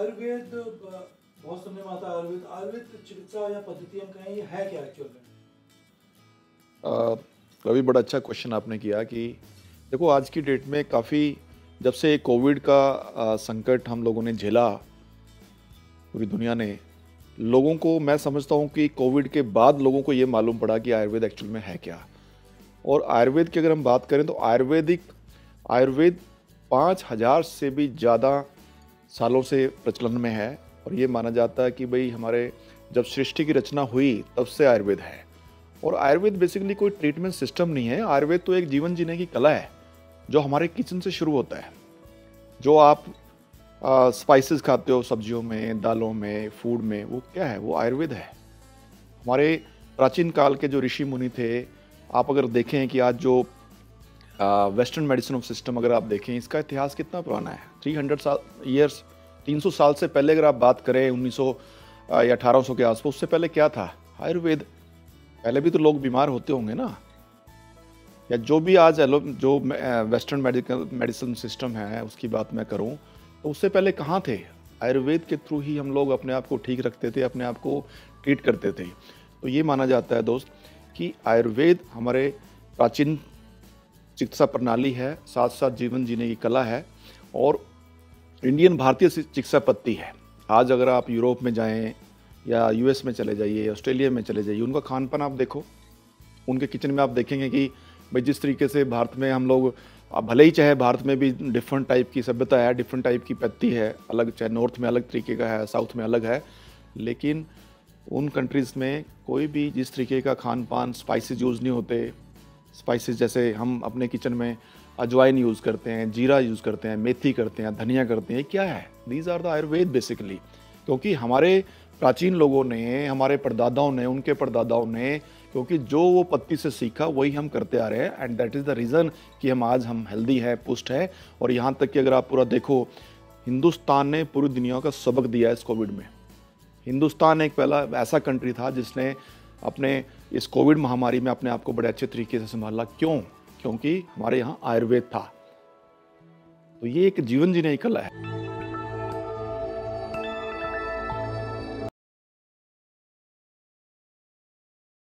आयुर्वेद, बहुत सुनने में आता है आयुर्वेद। आयुर्वेद चिकित्सा या पद्धति हम कहें, ये है क्या एक्चुअल में? रवि बड़ा अच्छा क्वेश्चन आपने किया कि देखो, आज की डेट में काफ़ी जब से कोविड का संकट हम लोगों ने झेला, पूरी दुनिया ने, लोगों को मैं समझता हूँ कि कोविड के बाद लोगों को ये मालूम पड़ा कि आयुर्वेद एक्चुअल में है क्या। और आयुर्वेद की अगर हम बात करें तो आयुर्वेदिक, आयुर्वेद पाँच हज़ार से भी ज़्यादा सालों से प्रचलन में है और ये माना जाता है कि भाई हमारे जब सृष्टि की रचना हुई, तब से आयुर्वेद है। और आयुर्वेद बेसिकली कोई ट्रीटमेंट सिस्टम नहीं है। आयुर्वेद तो एक जीवन जीने की कला है, जो हमारे किचन से शुरू होता है। जो आप स्पाइसेस खाते हो सब्जियों में, दालों में फ़ूड में, वो क्या है? वो आयुर्वेद है। हमारे प्राचीन काल के जो ऋषि मुनि थे, आप अगर देखें कि आज जो वेस्टर्न मेडिसिन ऑफ़ सिस्टम अगर आप देखें इसका इतिहास कितना पुराना है? 300 साल ईयर्स 300 साल से पहले अगर आप बात करें 1900 अ, या 1800 के आसपास उससे पहले क्या था? आयुर्वेद। पहले भी तो लोग बीमार होते होंगे ना। या जो भी आज एलो जो वेस्टर्न मेडिकल मेडिसिन सिस्टम है उसकी बात मैं करूँ तो उससे पहले कहाँ थे? आयुर्वेद के थ्रू ही हम लोग अपने आप को ठीक रखते थे अपने आप को ट्रीट करते थे। तो ये माना जाता है दोस्त कि आयुर्वेद हमारे प्राचीन चिकित्सा प्रणाली है साथ साथ जीवन जीने की कला है और इंडियन भारतीय चिकित्सा पद्धति है। आज अगर आप यूरोप में जाएँ या यूएस में चले जाइए, ऑस्ट्रेलिया में चले जाइए, उनका खान पान आप देखो। उनके किचन में आप देखेंगे कि भाई जिस तरीके से भारत में हम लोग भले ही चाहे भारत में भी डिफरेंट टाइप की सभ्यता है डिफरेंट टाइप की पत्ती है, अलग चाहे नॉर्थ में अलग तरीके का है साउथ में अलग है, लेकिन उन कंट्रीज़ में कोई भी जिस तरीके का खान पान स्पाइसेस यूज़ नहीं होते स्पाइसेस जैसे हम अपने किचन में अजवाइन यूज़ करते हैं, जीरा यूज़ करते हैं, मेथी करते हैं, धनिया करते हैं क्या है? These are the Ayurveda basically क्योंकि हमारे प्राचीन लोगों ने, हमारे परदादाओं ने, उनके परदादाओं ने, क्योंकि जो वो पत्ती से सीखा, वही हम करते आ रहे हैं and that is the reason कि हम आज हम हेल्दी है, पुष्ट है, और यहाँ तक कि अगर आप पूरा देखो, हिंदुस्तान ने पूरी दुनिया का सबक दिया है इस कोविड में। हिंदुस्तान एक पहला ऐसा कंट्री था जिसने अपने इस कोविड महामारी में अपने आप को बड़े अच्छे तरीके से संभाला। क्यों? क्योंकि हमारे यहाँ आयुर्वेद था। तो ये एक जीवन जीने की कला है।